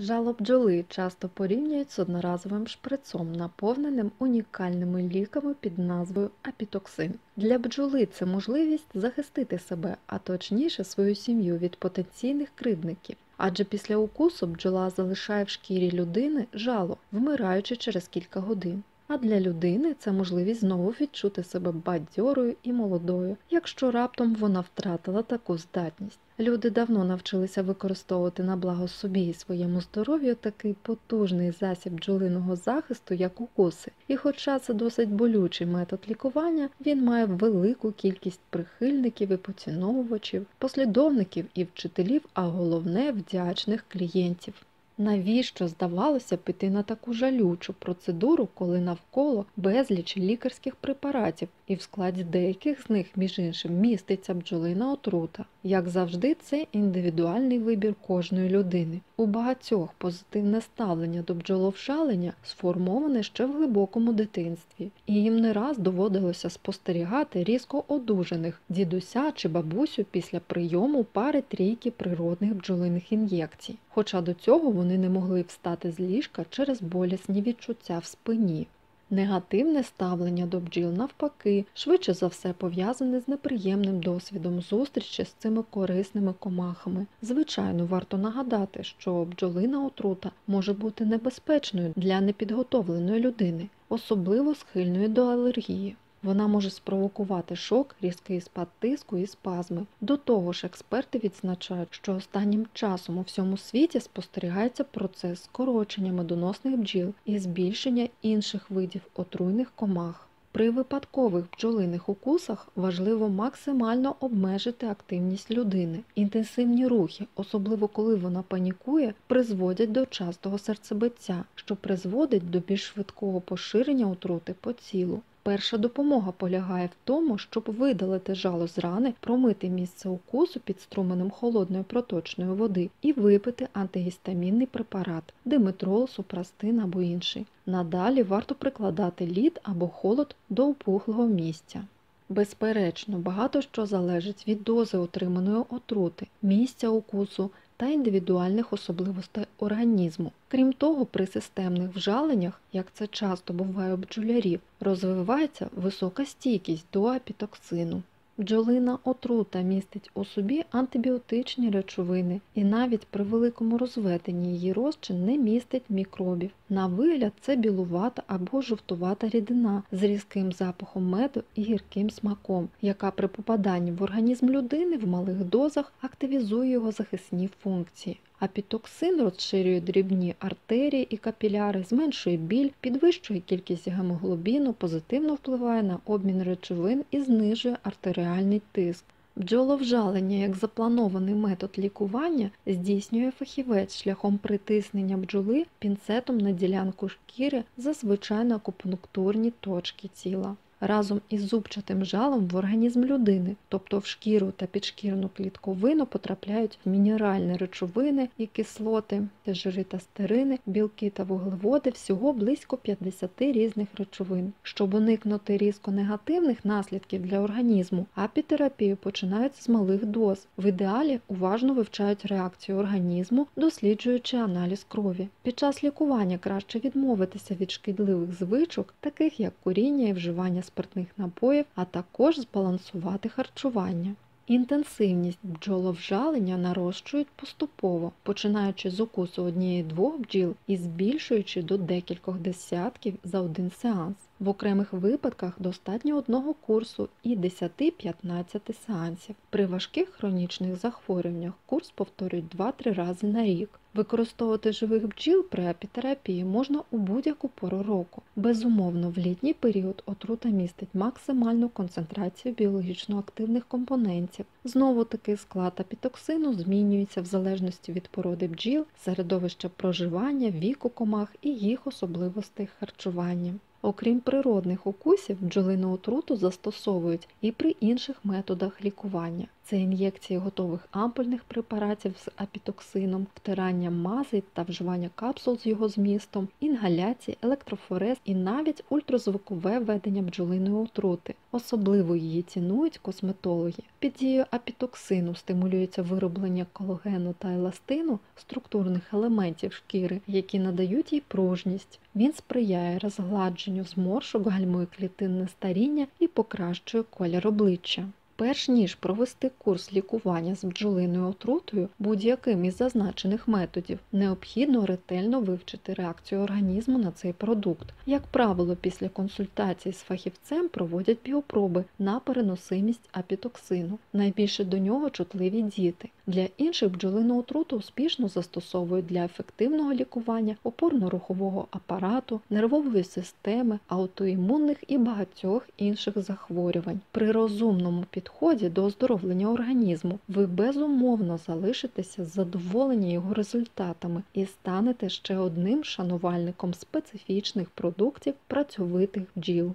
Жало бджоли часто порівнюють з одноразовим шприцом, наповненим унікальними ліками під назвою апітоксин. Для бджоли це можливість захистити себе, а точніше свою сім'ю від потенційних кривдників. Адже після укусу бджола залишає в шкірі людини жало, вмираючи через кілька годин. А для людини це можливість знову відчути себе бадьорою і молодою, якщо раптом вона втратила таку здатність. Люди давно навчилися використовувати на благо собі і своєму здоров'ю такий потужний засіб бджолиного захисту, як укуси. І хоча це досить болючий метод лікування, він має велику кількість прихильників і поціновувачів, послідовників і вчителів, а головне вдячних клієнтів. Навіщо здавалося піти на таку жалючу процедуру, коли навколо безліч лікарських препаратів, і в складі деяких з них, між іншим, міститься бджолина отрута? Як завжди, це індивідуальний вибір кожної людини. У багатьох позитивне ставлення до бджоловшалення сформоване ще в глибокому дитинстві, і їм не раз доводилося спостерігати різко одужаних дідуся чи бабусю після прийому пари трійки природних бджолиних ін'єкцій. Хоча до цього вони не могли встати з ліжка через болісні відчуття в спині. Негативне ставлення до бджіл, навпаки, швидше за все пов'язане з неприємним досвідом зустрічі з цими корисними комахами. Звичайно, варто нагадати, що бджолина отрута може бути небезпечною для непідготовленої людини, особливо схильної до алергії. Вона може спровокувати шок, різкий спад тиску і спазми. До того ж, експерти відзначають, що останнім часом у всьому світі спостерігається процес скорочення медоносних бджіл і збільшення інших видів отруйних комах. При випадкових бджолиних укусах важливо максимально обмежити активність людини. Інтенсивні рухи, особливо коли вона панікує, призводять до частого серцебиття, що призводить до більш швидкого поширення отрути по цілу. Перша допомога полягає в тому, щоб видалити жало з рани, промити місце укусу під струменем холодної проточної води і випити антигістамінний препарат диметрол, супрастин або інший. Надалі варто прикладати лід або холод до опухлого місця. Безперечно, багато що залежить від дози отриманої отрути, місця укусу та індивідуальних особливостей організму. Крім того, при системних вжаленнях, як це часто буває у бджолярів, розвивається висока стійкість до апітоксину. Бджолина отрута містить у собі антибіотичні речовини і навіть при великому розведенні її розчин не містить мікробів. На вигляд це білувата або жовтувата рідина з різким запахом меду і гірким смаком, яка при попаданні в організм людини в малих дозах активізує його захисні функції. Апітоксин розширює дрібні артерії і капіляри, зменшує біль, підвищує кількість гемоглобіну, позитивно впливає на обмін речовин і знижує артеріальний тиск. Бджоловжалення як запланований метод лікування здійснює фахівець шляхом притиснення бджоли пінцетом на ділянку шкіри зазвичай на акупунктурні точки тіла разом із зубчатим жалом в організм людини, тобто в шкіру та підшкірну клітковину потрапляють мінеральні речовини і кислоти, жири та стерини, білки та вуглеводи, всього близько 50 різних речовин. Щоб уникнути різко негативних наслідків для організму, апітерапію починають з малих доз. В ідеалі уважно вивчають реакцію організму, досліджуючи аналіз крові. Під час лікування краще відмовитися від шкідливих звичок, таких як куріння і вживання спиртних напоїв, а також збалансувати харчування. Інтенсивність бджоловжалення нарощують поступово, починаючи з укусу однієї-двох бджіл і збільшуючи до декількох десятків за один сеанс. В окремих випадках достатньо одного курсу і 10-15 сеансів. При важких хронічних захворюваннях курс повторюють 2-3 рази на рік. Використовувати живих бджіл при апітерапії можна у будь-яку пору року. Безумовно, в літній період отрута містить максимальну концентрацію біологічно активних компонентів. Знову таки склад апітоксину змінюється в залежності від породи бджіл, середовища проживання, віку комах і їх особливостей харчування. Окрім природних укусів, бджолину отруту застосовують і при інших методах лікування. Це ін'єкції готових ампульних препаратів з апітоксином, втирання мази та вживання капсул з його змістом, інгаляції, електрофорез і навіть ультразвукове введення бджолиної отрути. Особливо її цінують косметологи. Під дією апітоксину стимулюється вироблення колагену та еластину, структурних елементів шкіри, які надають їй пружність. Він сприяє розгладженню зморшок, гальмує клітинне старіння і покращує колір обличчя. Перш ніж провести курс лікування з бджолиною отрутою будь-яким із зазначених методів, необхідно ретельно вивчити реакцію організму на цей продукт. Як правило, після консультацій з фахівцем проводять біопроби на переносимість апітоксину. Найбільше до нього чутливі діти. Для інших бджолину отруту успішно застосовують для ефективного лікування опорно-рухового апарату, нервової системи, аутоімунних і багатьох інших захворювань. При розумному підході до оздоровлення організму ви безумовно залишитеся задоволені його результатами і станете ще одним шанувальником специфічних продуктів працьовитих бджіл.